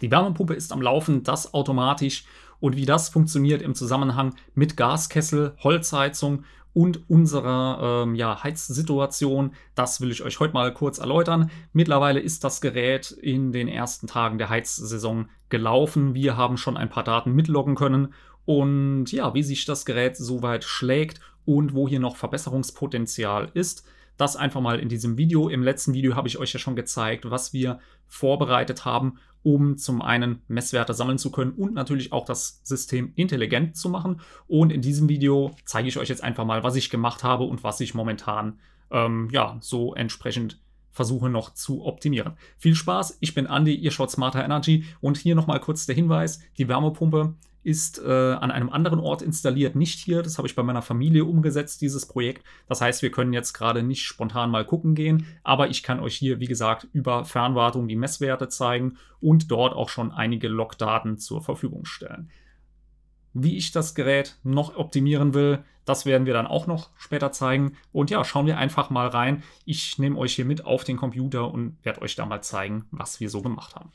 Die Wärmepumpe ist am Laufen, das automatisch. Und wie das funktioniert im Zusammenhang mit Gaskessel, Holzheizung und unserer ähm, ja, Heizsituation, das will ich euch heute mal kurz erläutern. Mittlerweile ist das Gerät in den ersten Tagen der Heizsaison gelaufen. Wir haben schon ein paar Daten mitloggen können und ja, wie sich das Gerät soweit schlägt und wo hier noch Verbesserungspotenzial ist. Das einfach mal in diesem Video. Im letzten Video habe ich euch ja schon gezeigt, was wir vorbereitet haben, um zum einen Messwerte sammeln zu können und natürlich auch das System intelligent zu machen. Und in diesem Video zeige ich euch jetzt einfach mal, was ich gemacht habe und was ich momentan ähm, ja so entsprechend versuche noch zu optimieren. Viel Spaß, ich bin Andy, ihr schaut Smarter Energy und hier nochmal kurz der Hinweis, die Wärmepumpe ist äh, an einem anderen Ort installiert, nicht hier. Das habe ich bei meiner Familie umgesetzt, dieses Projekt. Das heißt, wir können jetzt gerade nicht spontan mal gucken gehen, aber ich kann euch hier, wie gesagt, über Fernwartung die Messwerte zeigen und dort auch schon einige Logdaten zur Verfügung stellen. Wie ich das Gerät noch optimieren will, das werden wir dann auch noch später zeigen. Und ja, schauen wir einfach mal rein. Ich nehme euch hier mit auf den Computer und werde euch da mal zeigen, was wir so gemacht haben.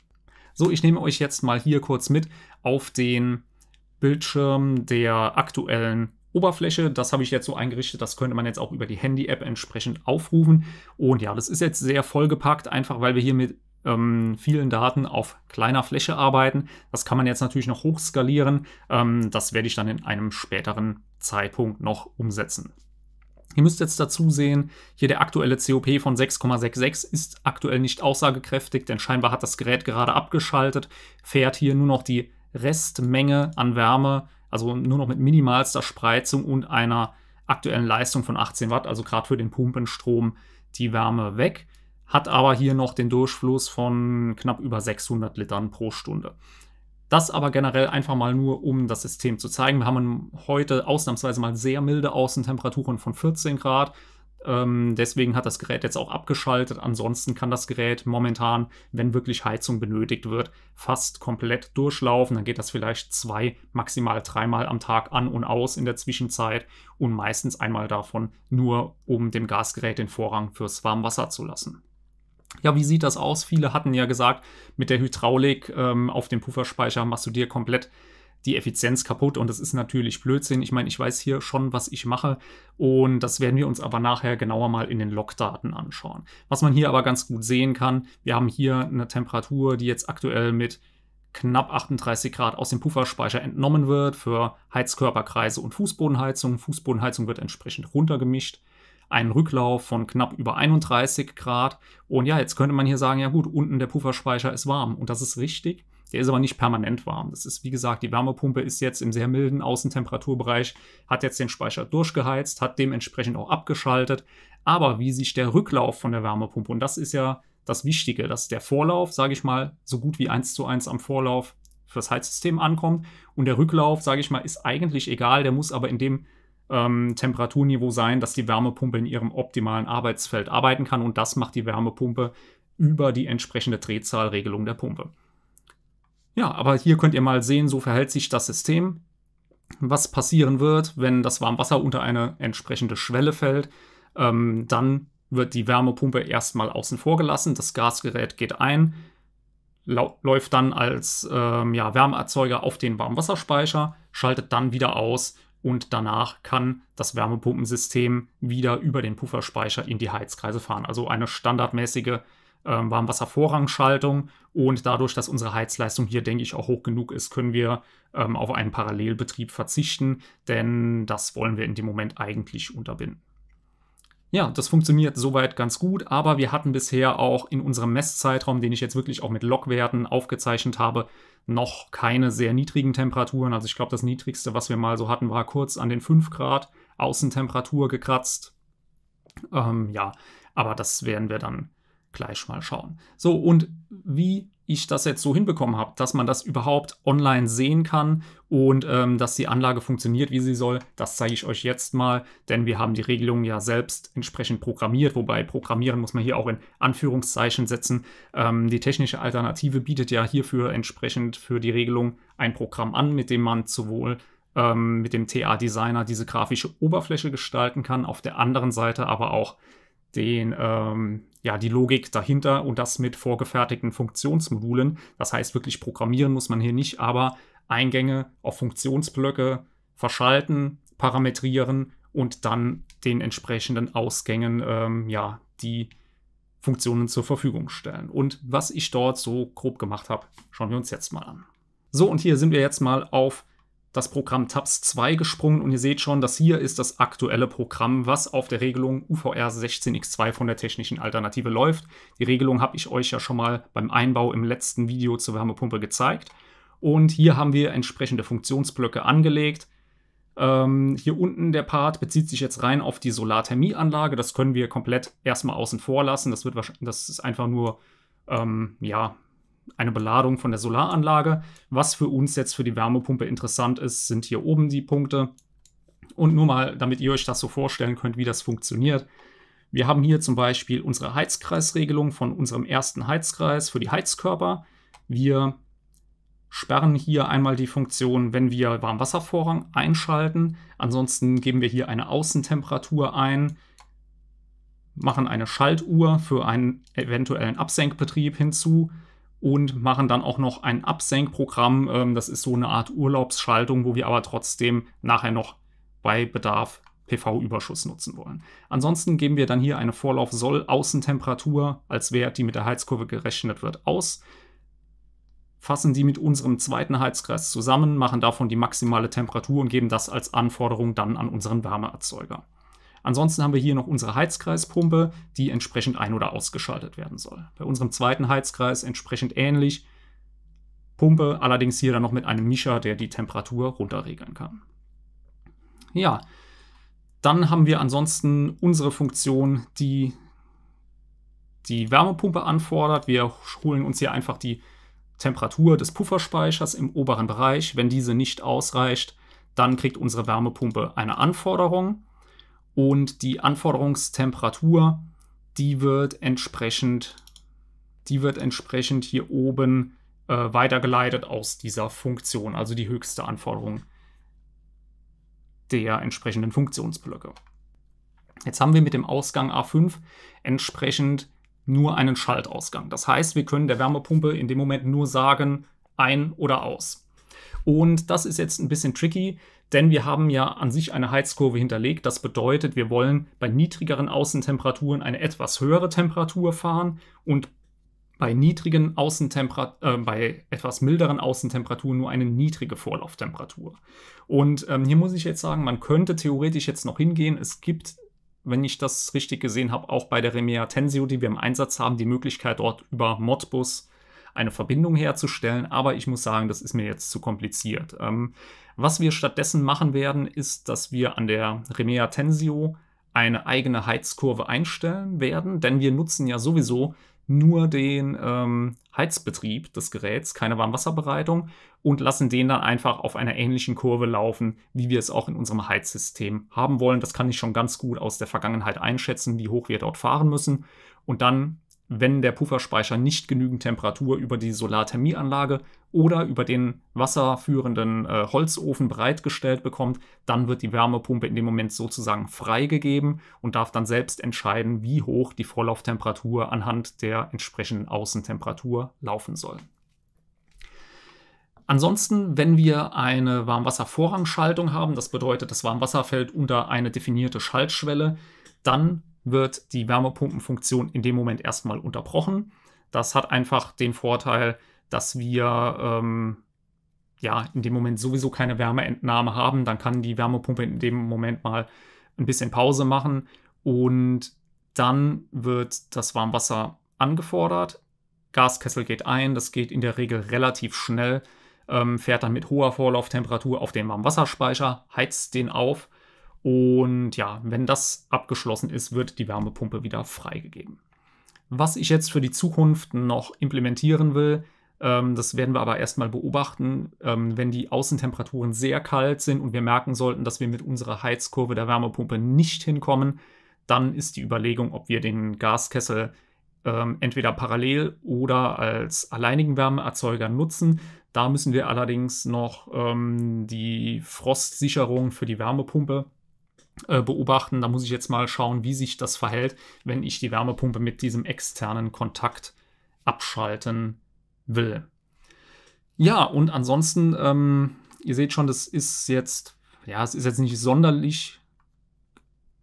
So, ich nehme euch jetzt mal hier kurz mit auf den Bildschirm der aktuellen Oberfläche. Das habe ich jetzt so eingerichtet, das könnte man jetzt auch über die Handy-App entsprechend aufrufen. Und ja, das ist jetzt sehr vollgepackt, einfach weil wir hier mit ähm, vielen Daten auf kleiner Fläche arbeiten. Das kann man jetzt natürlich noch hochskalieren. Ähm, das werde ich dann in einem späteren Zeitpunkt noch umsetzen. Ihr müsst jetzt dazu sehen, hier der aktuelle COP von 6,66 ist aktuell nicht aussagekräftig, denn scheinbar hat das Gerät gerade abgeschaltet, fährt hier nur noch die Restmenge an Wärme, also nur noch mit minimalster Spreizung und einer aktuellen Leistung von 18 Watt, also gerade für den Pumpenstrom, die Wärme weg, hat aber hier noch den Durchfluss von knapp über 600 Litern pro Stunde. Das aber generell einfach mal nur, um das System zu zeigen. Wir haben heute ausnahmsweise mal sehr milde Außentemperaturen von 14 Grad. Ähm, deswegen hat das Gerät jetzt auch abgeschaltet. Ansonsten kann das Gerät momentan, wenn wirklich Heizung benötigt wird, fast komplett durchlaufen. Dann geht das vielleicht zwei, maximal dreimal am Tag an und aus in der Zwischenzeit und meistens einmal davon nur, um dem Gasgerät den Vorrang fürs Warmwasser zu lassen. Ja, wie sieht das aus? Viele hatten ja gesagt, mit der Hydraulik ähm, auf dem Pufferspeicher machst du dir komplett die Effizienz kaputt und das ist natürlich Blödsinn. Ich meine, ich weiß hier schon, was ich mache und das werden wir uns aber nachher genauer mal in den Logdaten anschauen. Was man hier aber ganz gut sehen kann, wir haben hier eine Temperatur, die jetzt aktuell mit knapp 38 Grad aus dem Pufferspeicher entnommen wird für Heizkörperkreise und Fußbodenheizung. Fußbodenheizung wird entsprechend runtergemischt. Ein Rücklauf von knapp über 31 Grad. Und ja, jetzt könnte man hier sagen, ja gut, unten der Pufferspeicher ist warm. Und das ist richtig. Der ist aber nicht permanent warm. Das ist, wie gesagt, die Wärmepumpe ist jetzt im sehr milden Außentemperaturbereich, hat jetzt den Speicher durchgeheizt, hat dementsprechend auch abgeschaltet. Aber wie sich der Rücklauf von der Wärmepumpe, und das ist ja das Wichtige, dass der Vorlauf, sage ich mal, so gut wie eins zu eins am Vorlauf fürs Heizsystem ankommt. Und der Rücklauf, sage ich mal, ist eigentlich egal, der muss aber in dem ähm, Temperaturniveau sein, dass die Wärmepumpe in ihrem optimalen Arbeitsfeld arbeiten kann. Und das macht die Wärmepumpe über die entsprechende Drehzahlregelung der Pumpe. Ja, aber hier könnt ihr mal sehen, so verhält sich das System. Was passieren wird, wenn das Warmwasser unter eine entsprechende Schwelle fällt, ähm, dann wird die Wärmepumpe erstmal außen vor gelassen, das Gasgerät geht ein, läuft dann als ähm, ja, Wärmeerzeuger auf den Warmwasserspeicher, schaltet dann wieder aus und danach kann das Wärmepumpensystem wieder über den Pufferspeicher in die Heizkreise fahren. Also eine standardmäßige ähm, Warmwasservorrangschaltung und dadurch, dass unsere Heizleistung hier, denke ich, auch hoch genug ist, können wir ähm, auf einen Parallelbetrieb verzichten, denn das wollen wir in dem Moment eigentlich unterbinden. Ja, das funktioniert soweit ganz gut, aber wir hatten bisher auch in unserem Messzeitraum, den ich jetzt wirklich auch mit Logwerten aufgezeichnet habe, noch keine sehr niedrigen Temperaturen. Also ich glaube, das niedrigste, was wir mal so hatten, war kurz an den 5 Grad Außentemperatur gekratzt. Ähm, ja, aber das werden wir dann gleich mal schauen. So, und wie ich das jetzt so hinbekommen habe, dass man das überhaupt online sehen kann und ähm, dass die Anlage funktioniert, wie sie soll, das zeige ich euch jetzt mal, denn wir haben die Regelung ja selbst entsprechend programmiert, wobei programmieren muss man hier auch in Anführungszeichen setzen. Ähm, die technische Alternative bietet ja hierfür entsprechend für die Regelung ein Programm an, mit dem man sowohl ähm, mit dem TA-Designer diese grafische Oberfläche gestalten kann, auf der anderen Seite aber auch den, ähm, ja, die Logik dahinter und das mit vorgefertigten Funktionsmodulen. Das heißt, wirklich programmieren muss man hier nicht, aber Eingänge auf Funktionsblöcke verschalten, parametrieren und dann den entsprechenden Ausgängen ähm, ja, die Funktionen zur Verfügung stellen. Und was ich dort so grob gemacht habe, schauen wir uns jetzt mal an. So, und hier sind wir jetzt mal auf das Programm TAPS 2 gesprungen und ihr seht schon, das hier ist das aktuelle Programm, was auf der Regelung UVR 16x2 von der technischen Alternative läuft. Die Regelung habe ich euch ja schon mal beim Einbau im letzten Video zur Wärmepumpe gezeigt. Und hier haben wir entsprechende Funktionsblöcke angelegt. Ähm, hier unten der Part bezieht sich jetzt rein auf die Solarthermieanlage. Das können wir komplett erstmal außen vor lassen. Das, wird, das ist einfach nur ähm, ja, eine Beladung von der Solaranlage. Was für uns jetzt für die Wärmepumpe interessant ist, sind hier oben die Punkte. Und nur mal, damit ihr euch das so vorstellen könnt, wie das funktioniert. Wir haben hier zum Beispiel unsere Heizkreisregelung von unserem ersten Heizkreis für die Heizkörper. Wir sperren hier einmal die Funktion, wenn wir Warmwasservorrang einschalten. Ansonsten geben wir hier eine Außentemperatur ein, machen eine Schaltuhr für einen eventuellen Absenkbetrieb hinzu und machen dann auch noch ein Absenkprogramm. Ähm, das ist so eine Art Urlaubsschaltung, wo wir aber trotzdem nachher noch bei Bedarf PV-Überschuss nutzen wollen. Ansonsten geben wir dann hier eine Vorlauf-Soll-Außentemperatur als Wert, die mit der Heizkurve gerechnet wird, aus. Fassen die mit unserem zweiten Heizkreis zusammen, machen davon die maximale Temperatur und geben das als Anforderung dann an unseren Wärmeerzeuger. Ansonsten haben wir hier noch unsere Heizkreispumpe, die entsprechend ein- oder ausgeschaltet werden soll. Bei unserem zweiten Heizkreis entsprechend ähnlich. Pumpe allerdings hier dann noch mit einem Mischer, der die Temperatur runterregeln kann. Ja, dann haben wir ansonsten unsere Funktion, die die Wärmepumpe anfordert. Wir holen uns hier einfach die Temperatur des Pufferspeichers im oberen Bereich. Wenn diese nicht ausreicht, dann kriegt unsere Wärmepumpe eine Anforderung und die Anforderungstemperatur, die wird entsprechend, die wird entsprechend hier oben äh, weitergeleitet aus dieser Funktion, also die höchste Anforderung der entsprechenden Funktionsblöcke. Jetzt haben wir mit dem Ausgang A5 entsprechend nur einen Schaltausgang. Das heißt, wir können der Wärmepumpe in dem Moment nur sagen, ein oder aus. Und das ist jetzt ein bisschen tricky, denn wir haben ja an sich eine Heizkurve hinterlegt. Das bedeutet, wir wollen bei niedrigeren Außentemperaturen eine etwas höhere Temperatur fahren und bei niedrigen Außentemperaturen, äh, bei etwas milderen Außentemperaturen nur eine niedrige Vorlauftemperatur. Und ähm, hier muss ich jetzt sagen, man könnte theoretisch jetzt noch hingehen. Es gibt, wenn ich das richtig gesehen habe, auch bei der Remea Tensio, die wir im Einsatz haben, die Möglichkeit dort über Modbus eine Verbindung herzustellen, aber ich muss sagen, das ist mir jetzt zu kompliziert. Ähm, was wir stattdessen machen werden, ist, dass wir an der Remea Tensio eine eigene Heizkurve einstellen werden, denn wir nutzen ja sowieso nur den ähm, Heizbetrieb des Geräts, keine Warmwasserbereitung und lassen den dann einfach auf einer ähnlichen Kurve laufen, wie wir es auch in unserem Heizsystem haben wollen. Das kann ich schon ganz gut aus der Vergangenheit einschätzen, wie hoch wir dort fahren müssen. Und dann wenn der Pufferspeicher nicht genügend Temperatur über die Solarthermieanlage oder über den wasserführenden äh, Holzofen bereitgestellt bekommt, dann wird die Wärmepumpe in dem Moment sozusagen freigegeben und darf dann selbst entscheiden, wie hoch die Vorlauftemperatur anhand der entsprechenden Außentemperatur laufen soll. Ansonsten, wenn wir eine Warmwasservorrangschaltung haben, das bedeutet, das Warmwasser fällt unter eine definierte Schaltschwelle, dann wird die Wärmepumpenfunktion in dem Moment erstmal unterbrochen. Das hat einfach den Vorteil, dass wir ähm, ja in dem Moment sowieso keine Wärmeentnahme haben. Dann kann die Wärmepumpe in dem Moment mal ein bisschen Pause machen und dann wird das Warmwasser angefordert. Gaskessel geht ein, das geht in der Regel relativ schnell, ähm, fährt dann mit hoher Vorlauftemperatur auf den Warmwasserspeicher, heizt den auf und ja, wenn das abgeschlossen ist, wird die Wärmepumpe wieder freigegeben. Was ich jetzt für die Zukunft noch implementieren will, ähm, das werden wir aber erstmal beobachten, ähm, wenn die Außentemperaturen sehr kalt sind und wir merken sollten, dass wir mit unserer Heizkurve der Wärmepumpe nicht hinkommen, dann ist die Überlegung, ob wir den Gaskessel ähm, entweder parallel oder als alleinigen Wärmeerzeuger nutzen. Da müssen wir allerdings noch die Frostsicherung für die Wärmepumpe beobachten. Da muss ich jetzt mal schauen, wie sich das verhält, wenn ich die Wärmepumpe mit diesem externen Kontakt abschalten will. Ja, und ansonsten, ähm, ihr seht schon, das ist jetzt, ja, es ist jetzt nicht sonderlich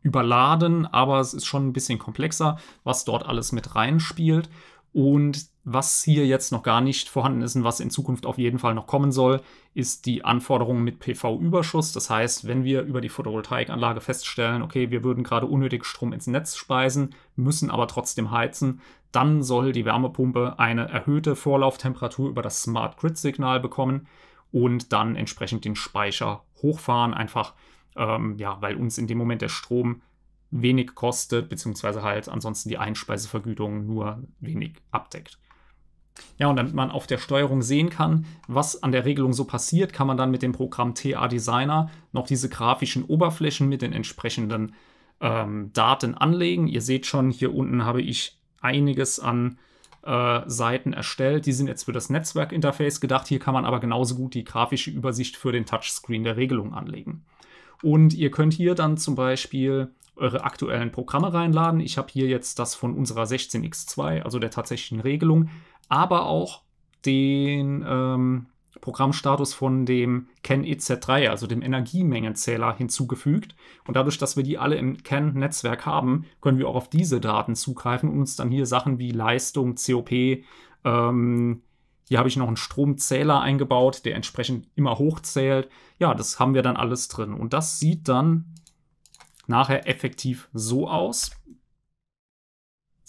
überladen, aber es ist schon ein bisschen komplexer, was dort alles mit reinspielt. Und was hier jetzt noch gar nicht vorhanden ist und was in Zukunft auf jeden Fall noch kommen soll, ist die Anforderung mit PV-Überschuss. Das heißt, wenn wir über die Photovoltaikanlage feststellen, okay, wir würden gerade unnötig Strom ins Netz speisen, müssen aber trotzdem heizen, dann soll die Wärmepumpe eine erhöhte Vorlauftemperatur über das Smart Grid-Signal bekommen und dann entsprechend den Speicher hochfahren, einfach ähm, ja, weil uns in dem Moment der Strom wenig kostet, beziehungsweise halt ansonsten die Einspeisevergütung nur wenig abdeckt. Ja, und damit man auf der Steuerung sehen kann, was an der Regelung so passiert, kann man dann mit dem Programm TA Designer noch diese grafischen Oberflächen mit den entsprechenden ähm, Daten anlegen. Ihr seht schon, hier unten habe ich einiges an äh, Seiten erstellt. Die sind jetzt für das Netzwerkinterface gedacht. Hier kann man aber genauso gut die grafische Übersicht für den Touchscreen der Regelung anlegen. Und ihr könnt hier dann zum Beispiel eure aktuellen Programme reinladen. Ich habe hier jetzt das von unserer 16x2, also der tatsächlichen Regelung, aber auch den ähm, Programmstatus von dem CAN EZ3, also dem Energiemengenzähler, hinzugefügt. Und dadurch, dass wir die alle im CAN-Netzwerk haben, können wir auch auf diese Daten zugreifen und uns dann hier Sachen wie Leistung, COP, ähm, hier habe ich noch einen Stromzähler eingebaut, der entsprechend immer hochzählt. Ja, das haben wir dann alles drin. Und das sieht dann nachher effektiv so aus.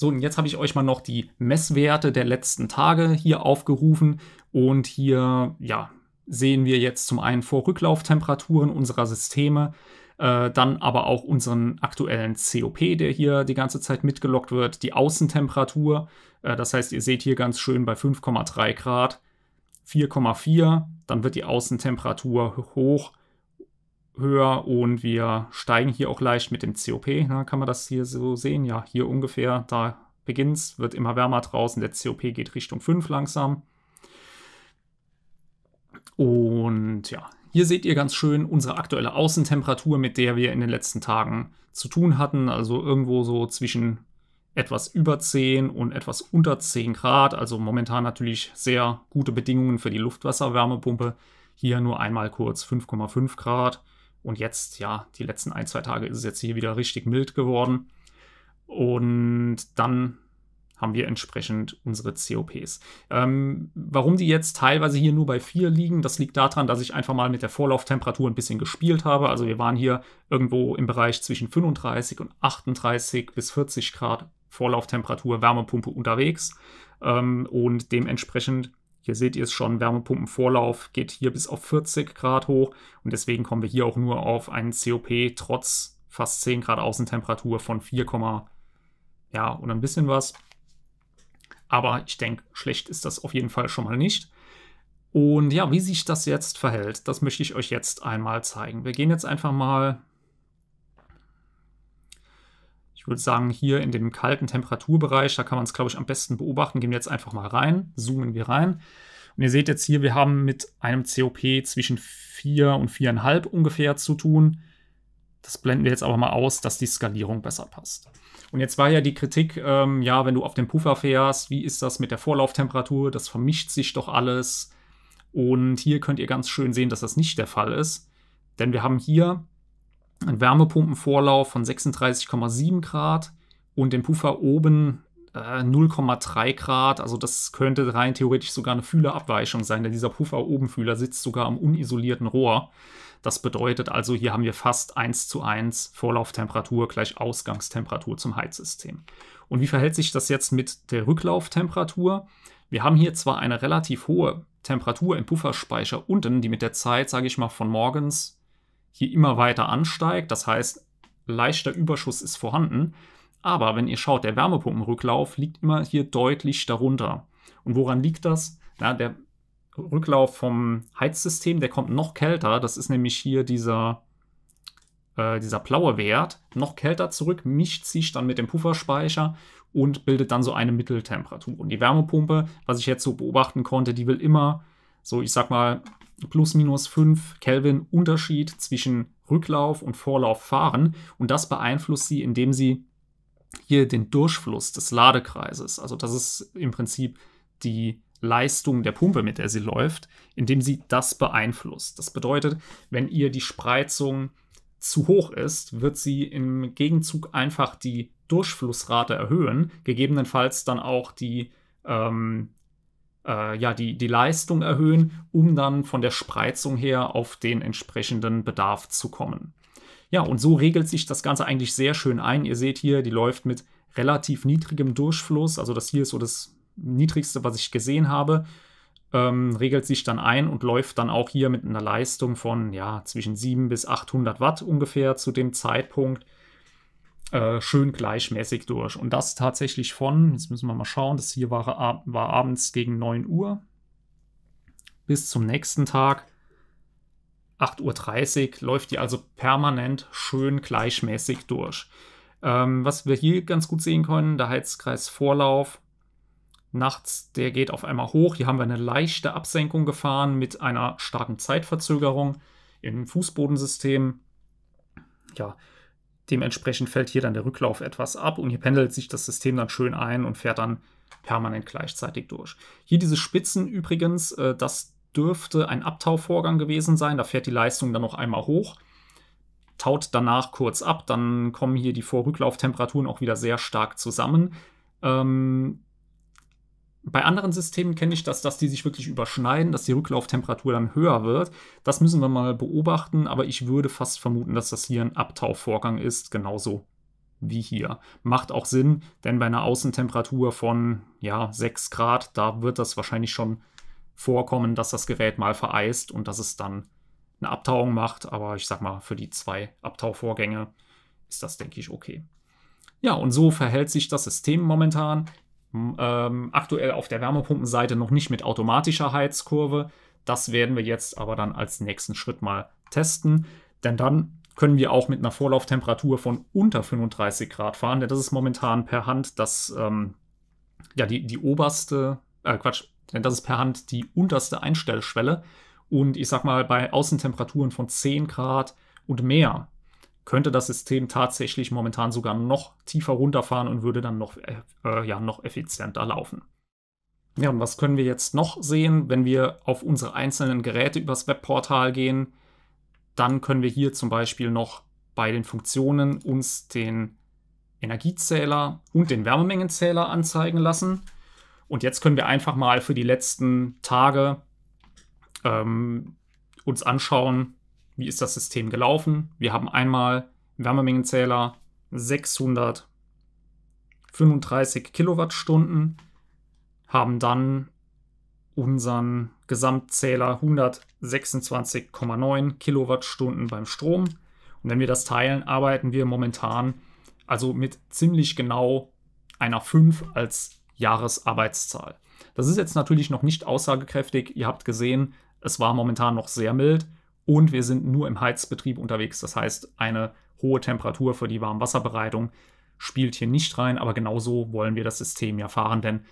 So, und jetzt habe ich euch mal noch die Messwerte der letzten Tage hier aufgerufen. Und hier, ja, sehen wir jetzt zum einen Vorrücklauftemperaturen unserer Systeme, äh, dann aber auch unseren aktuellen COP, der hier die ganze Zeit mitgelockt wird, die Außentemperatur. Äh, das heißt, ihr seht hier ganz schön bei 5,3 Grad 4,4, dann wird die Außentemperatur hoch höher und wir steigen hier auch leicht mit dem COP. Na, kann man das hier so sehen? Ja, hier ungefähr, da beginnt es, wird immer wärmer draußen, der COP geht Richtung 5 langsam. Und ja, hier seht ihr ganz schön unsere aktuelle Außentemperatur, mit der wir in den letzten Tagen zu tun hatten. Also irgendwo so zwischen etwas über 10 und etwas unter 10 Grad. Also momentan natürlich sehr gute Bedingungen für die Luftwasserwärmepumpe. Hier nur einmal kurz 5,5 Grad. Und jetzt, ja, die letzten ein, zwei Tage ist es jetzt hier wieder richtig mild geworden. Und dann haben wir entsprechend unsere COPs. Ähm, warum die jetzt teilweise hier nur bei 4 liegen, das liegt daran, dass ich einfach mal mit der Vorlauftemperatur ein bisschen gespielt habe. Also wir waren hier irgendwo im Bereich zwischen 35 und 38 bis 40 Grad Vorlauftemperatur Wärmepumpe unterwegs. Ähm, und dementsprechend, hier seht ihr es schon, Wärmepumpenvorlauf geht hier bis auf 40 Grad hoch. Und deswegen kommen wir hier auch nur auf einen COP trotz fast 10 Grad Außentemperatur von 4, ja, und ein bisschen was. Aber ich denke, schlecht ist das auf jeden Fall schon mal nicht. Und ja, wie sich das jetzt verhält, das möchte ich euch jetzt einmal zeigen. Wir gehen jetzt einfach mal, würde sagen, hier in dem kalten Temperaturbereich, da kann man es, glaube ich, am besten beobachten. Gehen wir jetzt einfach mal rein, zoomen wir rein. Und ihr seht jetzt hier, wir haben mit einem COP zwischen 4 und 4,5 ungefähr zu tun. Das blenden wir jetzt aber mal aus, dass die Skalierung besser passt. Und jetzt war ja die Kritik, ähm, ja, wenn du auf dem Puffer fährst, wie ist das mit der Vorlauftemperatur? Das vermischt sich doch alles. Und hier könnt ihr ganz schön sehen, dass das nicht der Fall ist. Denn wir haben hier einen Wärmepumpenvorlauf von 36,7 Grad und den Puffer oben äh, 0,3 Grad. Also das könnte rein theoretisch sogar eine Fühlerabweichung sein, denn dieser Puffer-Obenfühler sitzt sogar am unisolierten Rohr. Das bedeutet also, hier haben wir fast 1 zu 1 Vorlauftemperatur gleich Ausgangstemperatur zum Heizsystem. Und wie verhält sich das jetzt mit der Rücklauftemperatur? Wir haben hier zwar eine relativ hohe Temperatur im Pufferspeicher unten, die mit der Zeit, sage ich mal, von morgens hier immer weiter ansteigt. Das heißt, leichter Überschuss ist vorhanden. Aber wenn ihr schaut, der Wärmepumpenrücklauf liegt immer hier deutlich darunter. Und woran liegt das? Na, der Rücklauf vom Heizsystem, der kommt noch kälter. Das ist nämlich hier dieser, äh, dieser blaue Wert. Noch kälter zurück, mischt sich dann mit dem Pufferspeicher und bildet dann so eine Mitteltemperatur. Und die Wärmepumpe, was ich jetzt so beobachten konnte, die will immer so, ich sag mal, plus minus 5 Kelvin Unterschied zwischen Rücklauf und Vorlauf fahren und das beeinflusst sie, indem sie hier den Durchfluss des Ladekreises, also das ist im Prinzip die Leistung der Pumpe, mit der sie läuft, indem sie das beeinflusst. Das bedeutet, wenn ihr die Spreizung zu hoch ist, wird sie im Gegenzug einfach die Durchflussrate erhöhen, gegebenenfalls dann auch die, ähm, äh, ja, die, die Leistung erhöhen, um dann von der Spreizung her auf den entsprechenden Bedarf zu kommen. Ja, und so regelt sich das Ganze eigentlich sehr schön ein. Ihr seht hier, die läuft mit relativ niedrigem Durchfluss. Also das hier ist so das niedrigste, was ich gesehen habe. Ähm, regelt sich dann ein und läuft dann auch hier mit einer Leistung von ja, zwischen 7 bis 800 Watt ungefähr zu dem Zeitpunkt äh, schön gleichmäßig durch. Und das tatsächlich von, jetzt müssen wir mal schauen, das hier war, war abends gegen 9 Uhr bis zum nächsten Tag 8.30 Uhr läuft die also permanent schön gleichmäßig durch. Ähm, was wir hier ganz gut sehen können, der Heizkreis Vorlauf nachts, der geht auf einmal hoch. Hier haben wir eine leichte Absenkung gefahren mit einer starken Zeitverzögerung im Fußbodensystem. Ja, dementsprechend fällt hier dann der Rücklauf etwas ab und hier pendelt sich das System dann schön ein und fährt dann permanent gleichzeitig durch. Hier diese Spitzen übrigens, äh, das dürfte ein Abtauvorgang gewesen sein. Da fährt die Leistung dann noch einmal hoch, taut danach kurz ab, dann kommen hier die Vorrücklauftemperaturen auch wieder sehr stark zusammen. Ähm, bei anderen Systemen kenne ich das, dass die sich wirklich überschneiden, dass die Rücklauftemperatur dann höher wird. Das müssen wir mal beobachten, aber ich würde fast vermuten, dass das hier ein Abtauvorgang ist, genauso wie hier. Macht auch Sinn, denn bei einer Außentemperatur von ja, 6 Grad, da wird das wahrscheinlich schon vorkommen, dass das Gerät mal vereist und dass es dann eine Abtauung macht. Aber ich sag mal, für die zwei Abtauvorgänge ist das, denke ich, okay. Ja, und so verhält sich das System momentan. Ähm, aktuell auf der Wärmepumpenseite noch nicht mit automatischer Heizkurve. Das werden wir jetzt aber dann als nächsten Schritt mal testen. Denn dann können wir auch mit einer Vorlauftemperatur von unter 35 Grad fahren. Denn das ist momentan per Hand das, ähm, ja, die, die oberste, äh, Quatsch, denn das ist per Hand die unterste Einstellschwelle. Und ich sag mal, bei Außentemperaturen von 10 Grad und mehr könnte das System tatsächlich momentan sogar noch tiefer runterfahren und würde dann noch, äh, ja, noch effizienter laufen. Ja, und was können wir jetzt noch sehen, wenn wir auf unsere einzelnen Geräte übers Webportal gehen? Dann können wir hier zum Beispiel noch bei den Funktionen uns den Energiezähler und den Wärmemengenzähler anzeigen lassen. Und jetzt können wir einfach mal für die letzten Tage ähm, uns anschauen, wie ist das System gelaufen. Wir haben einmal Wärmemengenzähler 635 Kilowattstunden, haben dann unseren Gesamtzähler 126,9 Kilowattstunden beim Strom. Und wenn wir das teilen, arbeiten wir momentan also mit ziemlich genau einer 5 als Jahresarbeitszahl. Das ist jetzt natürlich noch nicht aussagekräftig. Ihr habt gesehen, es war momentan noch sehr mild und wir sind nur im Heizbetrieb unterwegs. Das heißt, eine hohe Temperatur für die Warmwasserbereitung spielt hier nicht rein, aber genauso wollen wir das System ja fahren, denn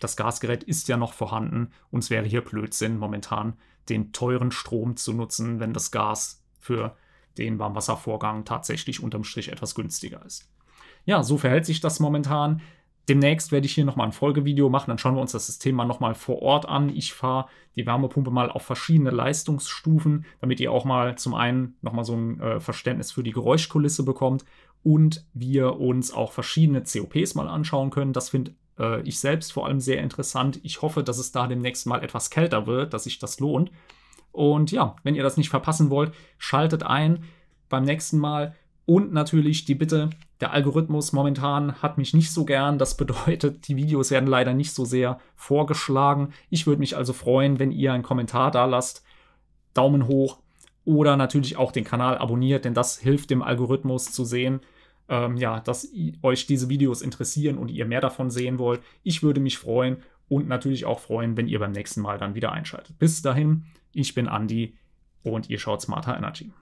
das Gasgerät ist ja noch vorhanden und es wäre hier Blödsinn, momentan den teuren Strom zu nutzen, wenn das Gas für den Warmwasservorgang tatsächlich unterm Strich etwas günstiger ist. Ja, so verhält sich das momentan. Demnächst werde ich hier nochmal ein Folgevideo machen, dann schauen wir uns das System mal nochmal vor Ort an. Ich fahre die Wärmepumpe mal auf verschiedene Leistungsstufen, damit ihr auch mal zum einen nochmal so ein äh, Verständnis für die Geräuschkulisse bekommt und wir uns auch verschiedene COPs mal anschauen können. Das finde äh, ich selbst vor allem sehr interessant. Ich hoffe, dass es da demnächst mal etwas kälter wird, dass sich das lohnt. Und ja, wenn ihr das nicht verpassen wollt, schaltet ein beim nächsten Mal. Und natürlich die Bitte, der Algorithmus momentan hat mich nicht so gern. Das bedeutet, die Videos werden leider nicht so sehr vorgeschlagen. Ich würde mich also freuen, wenn ihr einen Kommentar da lasst. Daumen hoch oder natürlich auch den Kanal abonniert, denn das hilft dem Algorithmus zu sehen, ähm, ja, dass euch diese Videos interessieren und ihr mehr davon sehen wollt. Ich würde mich freuen und natürlich auch freuen, wenn ihr beim nächsten Mal dann wieder einschaltet. Bis dahin, ich bin Andi und ihr schaut Smarter Energy.